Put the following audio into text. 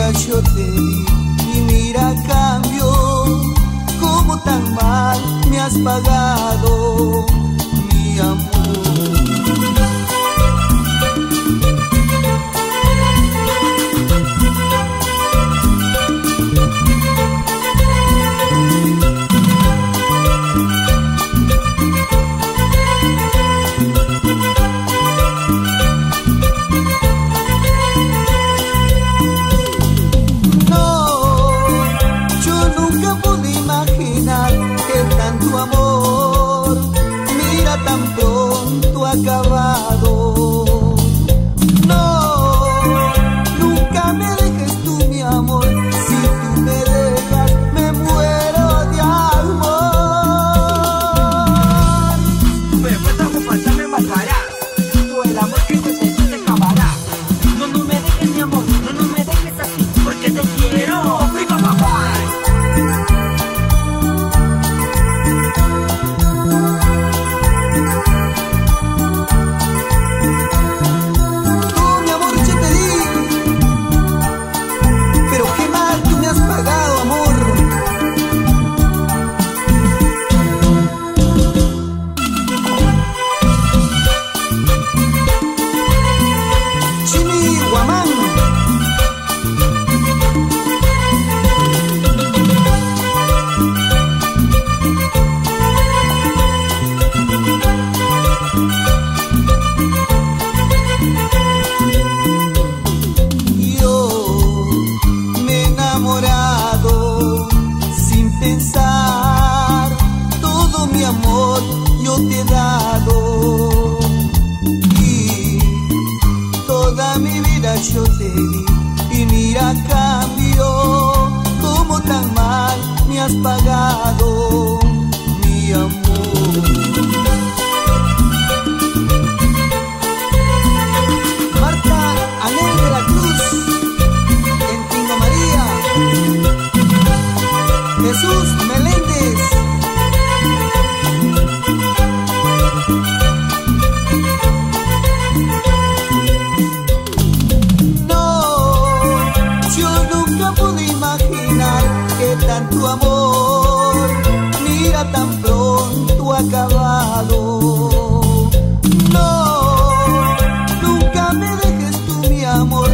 y mira cambio, cómo tan mal me has pagado, mi amor. pronto acabado. No, nunca me dejes tú, mi amor, si tú me Yo me he enamorado sin pensar, todo mi amor yo te he dado. toda mi vida y mira cambio como tan mal me has pagado mi amor. Marta Anel de la Cruz en Tingo María. Jesús acabado. No, nunca me dejes tú mi amor.